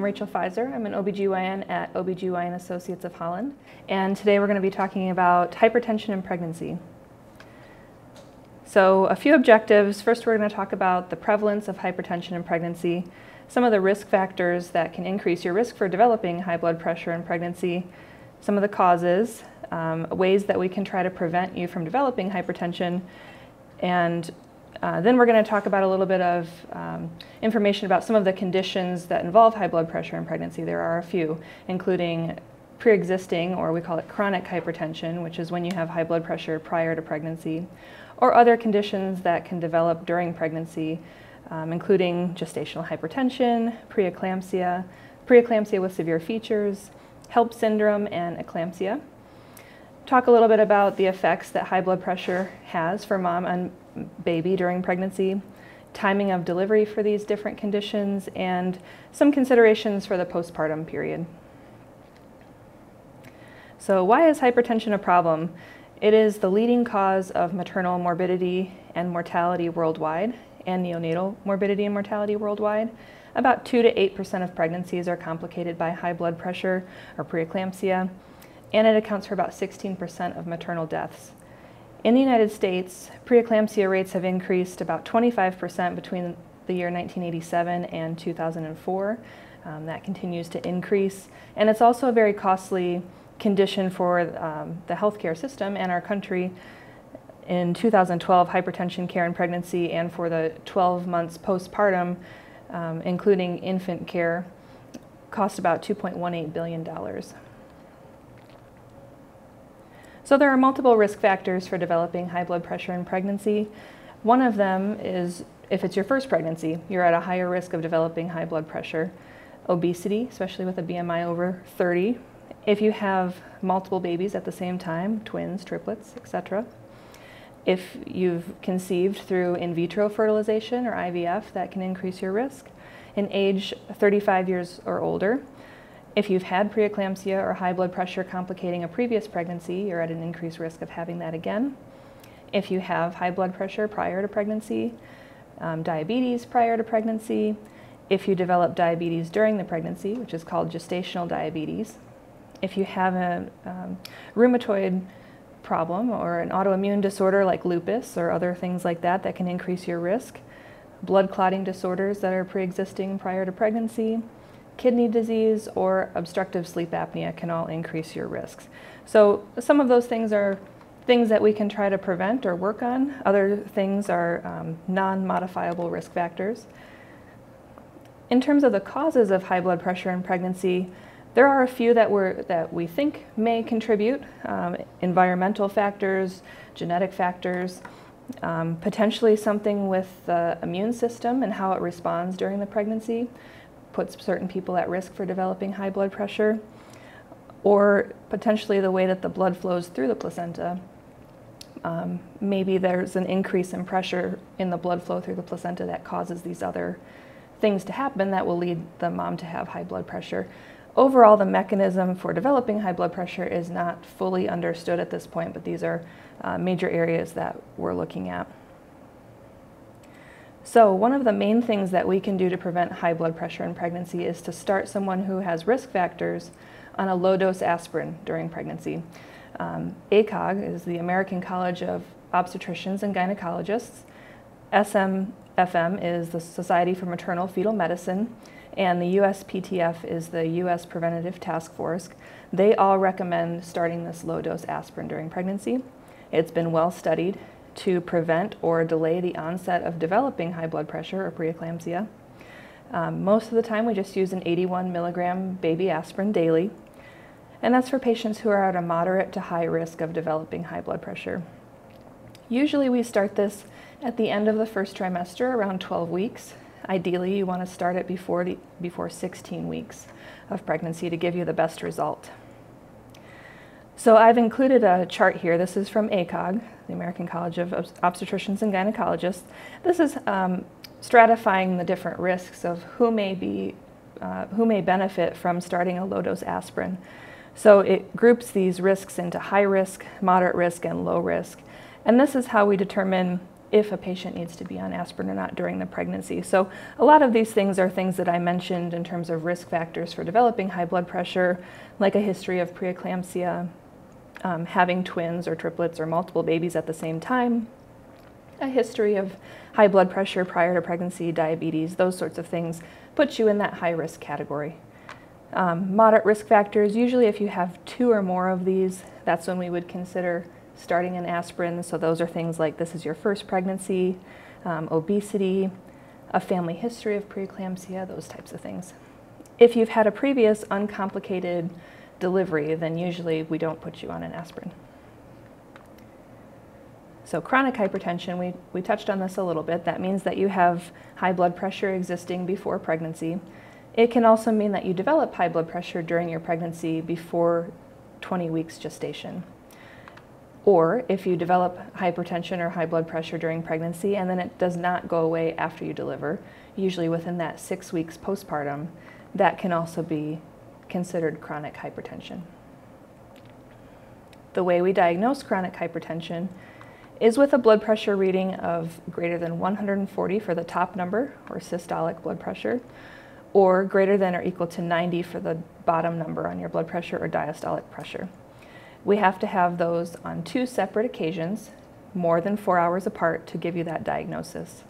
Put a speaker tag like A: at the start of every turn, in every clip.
A: I'm Rachael Fizer. I'm an OBGYN at OBGYN Associates of Holland. And today we're going to be talking about hypertension in pregnancy. So a few objectives. First, we're going to talk about the prevalence of hypertension in pregnancy, some of the risk factors that can increase your risk for developing high blood pressure in pregnancy, some of the causes, um, ways that we can try to prevent you from developing hypertension, and uh, then we're going to talk about a little bit of um, information about some of the conditions that involve high blood pressure in pregnancy. There are a few, including pre-existing, or we call it chronic hypertension, which is when you have high blood pressure prior to pregnancy, or other conditions that can develop during pregnancy, um, including gestational hypertension, preeclampsia, preeclampsia with severe features, HELLP syndrome, and eclampsia. Talk a little bit about the effects that high blood pressure has for mom and baby during pregnancy, timing of delivery for these different conditions, and some considerations for the postpartum period. So why is hypertension a problem? It is the leading cause of maternal morbidity and mortality worldwide and neonatal morbidity and mortality worldwide. About 2 to 8% of pregnancies are complicated by high blood pressure or preeclampsia, and it accounts for about 16% of maternal deaths. In the United States, preeclampsia rates have increased about 25% between the year 1987 and 2004. Um, that continues to increase, and it's also a very costly condition for um, the healthcare system and our country. In 2012, hypertension care in pregnancy and for the 12 months postpartum, um, including infant care, cost about $2.18 billion. So there are multiple risk factors for developing high blood pressure in pregnancy. One of them is if it's your first pregnancy, you're at a higher risk of developing high blood pressure. Obesity, especially with a BMI over 30. If you have multiple babies at the same time, twins, triplets, etc. If you've conceived through in vitro fertilization or IVF, that can increase your risk. In age 35 years or older, if you've had preeclampsia or high blood pressure complicating a previous pregnancy, you're at an increased risk of having that again. If you have high blood pressure prior to pregnancy, um, diabetes prior to pregnancy, if you develop diabetes during the pregnancy, which is called gestational diabetes, if you have a um, rheumatoid problem or an autoimmune disorder like lupus or other things like that that can increase your risk, blood clotting disorders that are pre-existing prior to pregnancy, kidney disease or obstructive sleep apnea can all increase your risks. So some of those things are things that we can try to prevent or work on. Other things are um, non-modifiable risk factors. In terms of the causes of high blood pressure in pregnancy, there are a few that, we're, that we think may contribute. Um, environmental factors, genetic factors, um, potentially something with the immune system and how it responds during the pregnancy puts certain people at risk for developing high blood pressure, or potentially the way that the blood flows through the placenta. Um, maybe there's an increase in pressure in the blood flow through the placenta that causes these other things to happen that will lead the mom to have high blood pressure. Overall, the mechanism for developing high blood pressure is not fully understood at this point, but these are uh, major areas that we're looking at. So one of the main things that we can do to prevent high blood pressure in pregnancy is to start someone who has risk factors on a low-dose aspirin during pregnancy. Um, ACOG is the American College of Obstetricians and Gynecologists. SMFM is the Society for Maternal Fetal Medicine, and the USPTF is the U.S. Preventative Task Force. They all recommend starting this low-dose aspirin during pregnancy. It's been well studied to prevent or delay the onset of developing high blood pressure or preeclampsia. Um, most of the time we just use an 81 milligram baby aspirin daily, and that's for patients who are at a moderate to high risk of developing high blood pressure. Usually we start this at the end of the first trimester, around 12 weeks. Ideally, you want to start it before, the, before 16 weeks of pregnancy to give you the best result. So I've included a chart here. This is from ACOG, the American College of Obstetricians and Gynecologists. This is um, stratifying the different risks of who may be, uh, who may benefit from starting a low-dose aspirin. So it groups these risks into high risk, moderate risk, and low risk. And this is how we determine if a patient needs to be on aspirin or not during the pregnancy. So a lot of these things are things that I mentioned in terms of risk factors for developing high blood pressure, like a history of preeclampsia, um, having twins or triplets or multiple babies at the same time, a history of high blood pressure prior to pregnancy, diabetes, those sorts of things puts you in that high risk category. Um, moderate risk factors, usually if you have two or more of these, that's when we would consider starting an aspirin. So those are things like this is your first pregnancy, um, obesity, a family history of preeclampsia, those types of things. If you've had a previous uncomplicated delivery, then usually we don't put you on an aspirin. So chronic hypertension, we, we touched on this a little bit. That means that you have high blood pressure existing before pregnancy. It can also mean that you develop high blood pressure during your pregnancy before 20 weeks gestation. Or if you develop hypertension or high blood pressure during pregnancy and then it does not go away after you deliver, usually within that six weeks postpartum, that can also be considered chronic hypertension. The way we diagnose chronic hypertension is with a blood pressure reading of greater than 140 for the top number, or systolic blood pressure, or greater than or equal to 90 for the bottom number on your blood pressure or diastolic pressure. We have to have those on two separate occasions, more than four hours apart, to give you that diagnosis.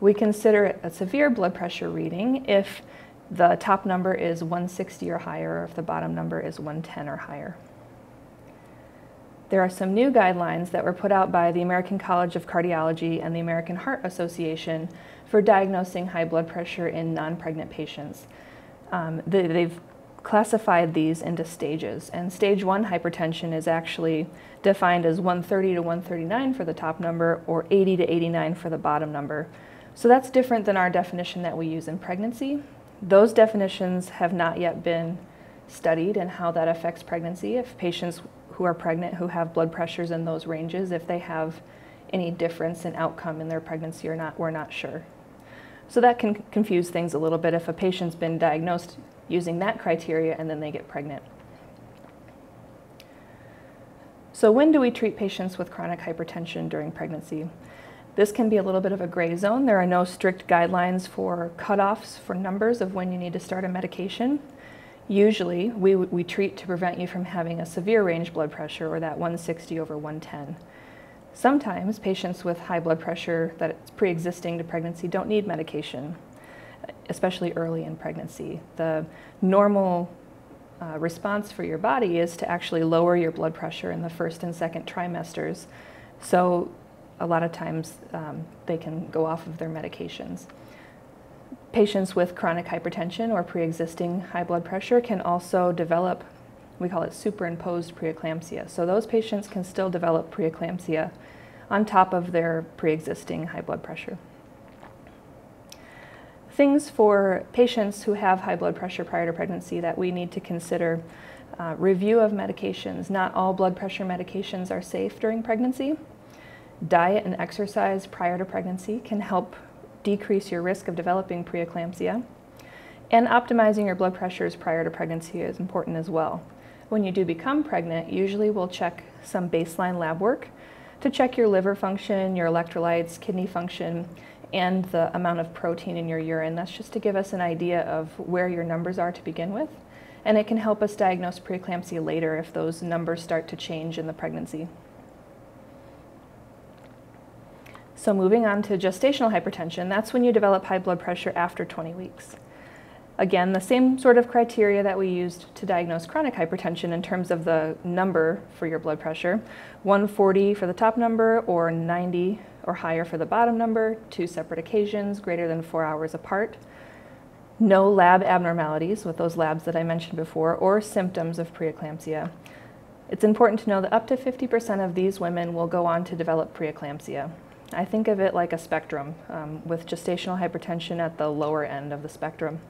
A: We consider it a severe blood pressure reading if the top number is 160 or higher, or if the bottom number is 110 or higher. There are some new guidelines that were put out by the American College of Cardiology and the American Heart Association for diagnosing high blood pressure in non-pregnant patients. Um, they, they've classified these into stages. And stage one hypertension is actually defined as 130 to 139 for the top number or 80 to 89 for the bottom number. So that's different than our definition that we use in pregnancy. Those definitions have not yet been studied and how that affects pregnancy. If patients who are pregnant who have blood pressures in those ranges, if they have any difference in outcome in their pregnancy or not, we're not sure. So that can confuse things a little bit if a patient's been diagnosed using that criteria and then they get pregnant. So when do we treat patients with chronic hypertension during pregnancy? This can be a little bit of a gray zone. There are no strict guidelines for cutoffs for numbers of when you need to start a medication. Usually, we, we treat to prevent you from having a severe range blood pressure or that 160 over 110. Sometimes patients with high blood pressure that's pre-existing to pregnancy don't need medication especially early in pregnancy. The normal uh, response for your body is to actually lower your blood pressure in the first and second trimesters. So a lot of times um, they can go off of their medications. Patients with chronic hypertension or pre-existing high blood pressure can also develop, we call it superimposed preeclampsia. So those patients can still develop preeclampsia on top of their pre-existing high blood pressure. Things for patients who have high blood pressure prior to pregnancy that we need to consider. Uh, review of medications. Not all blood pressure medications are safe during pregnancy. Diet and exercise prior to pregnancy can help decrease your risk of developing preeclampsia. And optimizing your blood pressures prior to pregnancy is important as well. When you do become pregnant, usually we'll check some baseline lab work to check your liver function, your electrolytes, kidney function, and the amount of protein in your urine. That's just to give us an idea of where your numbers are to begin with. And it can help us diagnose preeclampsia later if those numbers start to change in the pregnancy. So moving on to gestational hypertension, that's when you develop high blood pressure after 20 weeks. Again, the same sort of criteria that we used to diagnose chronic hypertension in terms of the number for your blood pressure, 140 for the top number or 90 or higher for the bottom number, two separate occasions greater than four hours apart. No lab abnormalities with those labs that I mentioned before or symptoms of preeclampsia. It's important to know that up to 50% of these women will go on to develop preeclampsia. I think of it like a spectrum, um, with gestational hypertension at the lower end of the spectrum.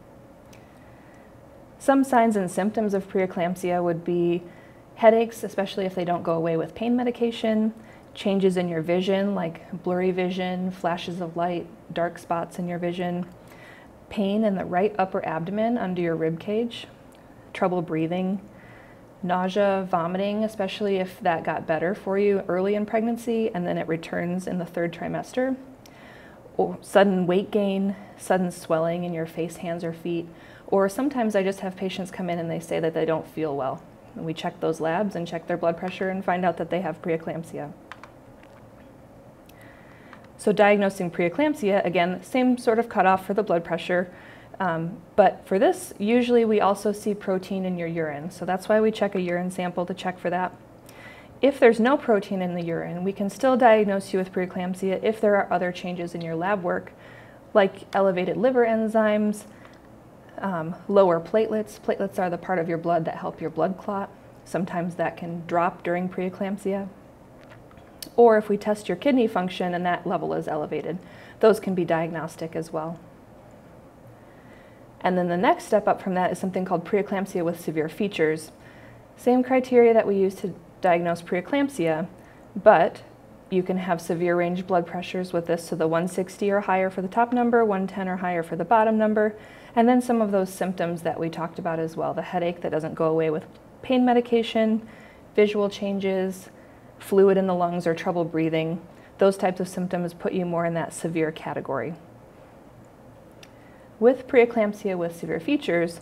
A: Some signs and symptoms of preeclampsia would be headaches, especially if they don't go away with pain medication, changes in your vision, like blurry vision, flashes of light, dark spots in your vision, pain in the right upper abdomen under your rib cage, trouble breathing, nausea, vomiting, especially if that got better for you early in pregnancy and then it returns in the third trimester, or sudden weight gain, sudden swelling in your face, hands, or feet, or sometimes I just have patients come in and they say that they don't feel well. And we check those labs and check their blood pressure and find out that they have preeclampsia. So diagnosing preeclampsia, again, same sort of cutoff for the blood pressure, um, but for this, usually we also see protein in your urine. So that's why we check a urine sample to check for that. If there's no protein in the urine, we can still diagnose you with preeclampsia if there are other changes in your lab work, like elevated liver enzymes, um, lower platelets. Platelets are the part of your blood that help your blood clot. Sometimes that can drop during preeclampsia. Or if we test your kidney function and that level is elevated, those can be diagnostic as well. And then the next step up from that is something called preeclampsia with severe features. Same criteria that we use to diagnose preeclampsia, but you can have severe range blood pressures with this, so the 160 or higher for the top number, 110 or higher for the bottom number, and then some of those symptoms that we talked about as well, the headache that doesn't go away with pain medication, visual changes, fluid in the lungs or trouble breathing. Those types of symptoms put you more in that severe category. With preeclampsia with severe features,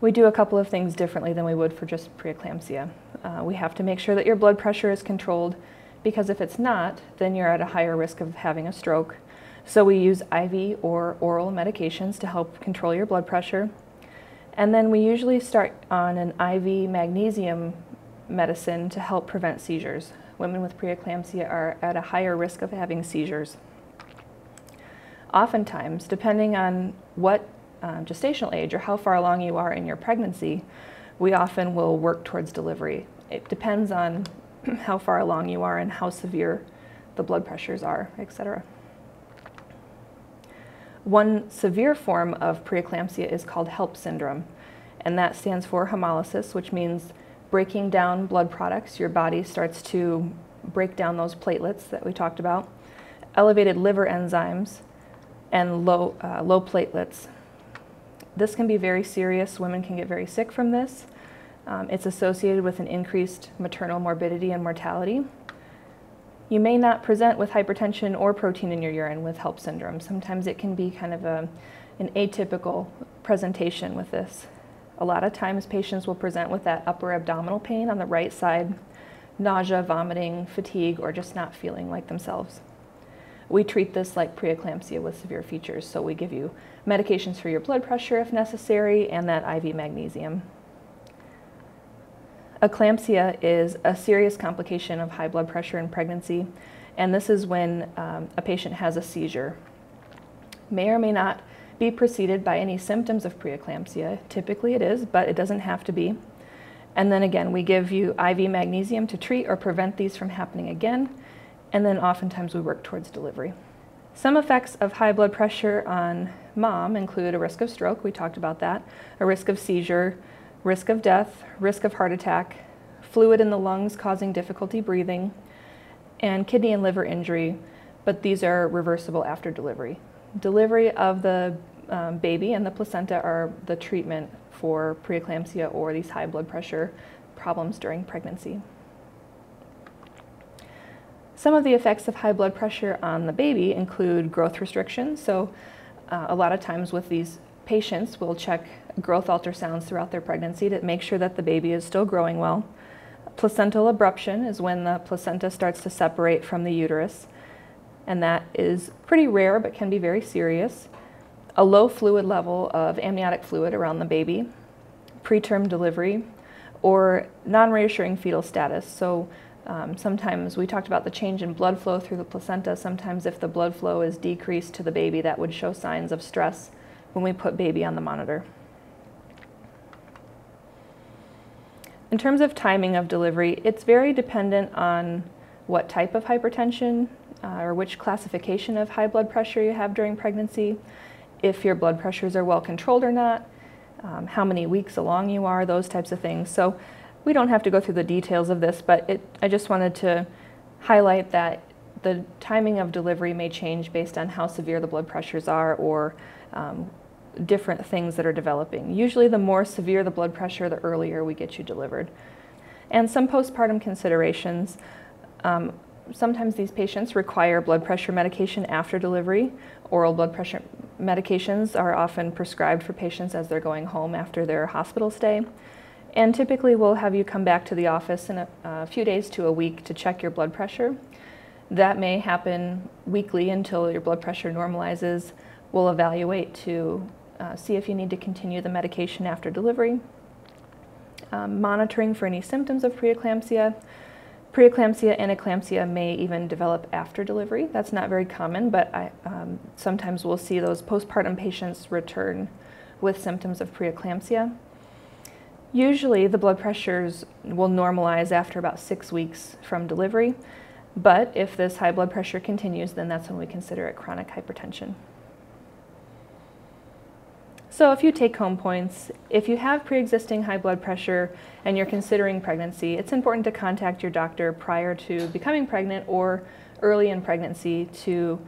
A: we do a couple of things differently than we would for just preeclampsia. Uh, we have to make sure that your blood pressure is controlled because if it's not, then you're at a higher risk of having a stroke. So we use IV or oral medications to help control your blood pressure. And then we usually start on an IV magnesium medicine to help prevent seizures. Women with preeclampsia are at a higher risk of having seizures oftentimes, depending on what uh, gestational age or how far along you are in your pregnancy, we often will work towards delivery. It depends on how far along you are and how severe the blood pressures are, etc. One severe form of preeclampsia is called HELLP syndrome, and that stands for hemolysis, which means breaking down blood products. Your body starts to break down those platelets that we talked about, elevated liver enzymes, and low, uh, low platelets. This can be very serious. Women can get very sick from this. Um, it's associated with an increased maternal morbidity and mortality. You may not present with hypertension or protein in your urine with HELLP syndrome. Sometimes it can be kind of a, an atypical presentation with this. A lot of times patients will present with that upper abdominal pain on the right side, nausea, vomiting, fatigue, or just not feeling like themselves. We treat this like preeclampsia with severe features, so we give you medications for your blood pressure if necessary and that IV magnesium. Eclampsia is a serious complication of high blood pressure in pregnancy, and this is when um, a patient has a seizure. May or may not be preceded by any symptoms of preeclampsia. Typically it is, but it doesn't have to be. And then again, we give you IV magnesium to treat or prevent these from happening again, and then oftentimes we work towards delivery. Some effects of high blood pressure on mom include a risk of stroke, we talked about that, a risk of seizure, risk of death, risk of heart attack, fluid in the lungs causing difficulty breathing, and kidney and liver injury, but these are reversible after delivery. Delivery of the um, baby and the placenta are the treatment for preeclampsia or these high blood pressure problems during pregnancy. Some of the effects of high blood pressure on the baby include growth restrictions. So uh, a lot of times with these patients, we'll check growth ultrasounds throughout their pregnancy to make sure that the baby is still growing well. Placental abruption is when the placenta starts to separate from the uterus, and that is pretty rare but can be very serious. A low fluid level of amniotic fluid around the baby, preterm delivery, or non-reassuring fetal status. So um, sometimes we talked about the change in blood flow through the placenta. Sometimes if the blood flow is decreased to the baby, that would show signs of stress when we put baby on the monitor. In terms of timing of delivery, it's very dependent on what type of hypertension uh, or which classification of high blood pressure you have during pregnancy, if your blood pressures are well controlled or not, um, how many weeks along you are, those types of things. So we don't have to go through the details of this, but it, I just wanted to highlight that the timing of delivery may change based on how severe the blood pressures are or um, different things that are developing. Usually the more severe the blood pressure, the earlier we get you delivered. and some postpartum considerations. Um, sometimes these patients require blood pressure medication after delivery. Oral blood pressure medications are often prescribed for patients as they're going home after their hospital stay. And typically we'll have you come back to the office in a, a few days to a week to check your blood pressure. That may happen weekly until your blood pressure normalizes. We'll evaluate to uh, see if you need to continue the medication after delivery. Um, monitoring for any symptoms of preeclampsia. Preeclampsia and eclampsia may even develop after delivery. That's not very common, but I, um, sometimes we'll see those postpartum patients return with symptoms of preeclampsia. Usually the blood pressures will normalize after about six weeks from delivery, but if this high blood pressure continues, then that's when we consider it chronic hypertension. So a few take-home points. If you have pre-existing high blood pressure and you're considering pregnancy, it's important to contact your doctor prior to becoming pregnant or early in pregnancy to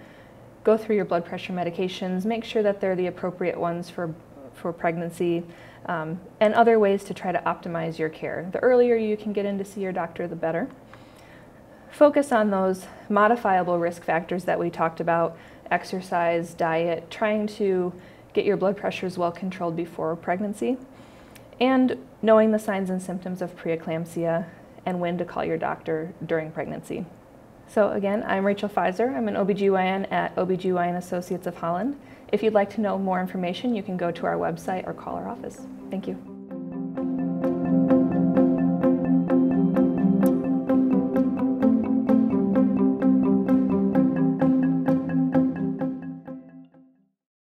A: go through your blood pressure medications, make sure that they're the appropriate ones for, for pregnancy, um, and other ways to try to optimize your care. The earlier you can get in to see your doctor, the better. Focus on those modifiable risk factors that we talked about, exercise, diet, trying to get your blood pressures well controlled before pregnancy, and knowing the signs and symptoms of preeclampsia and when to call your doctor during pregnancy. So again, I'm Rachael Fizer. I'm an OBGYN at OBGYN Associates of Holland. If you'd like to know more information, you can go to our website or call our office. Thank you.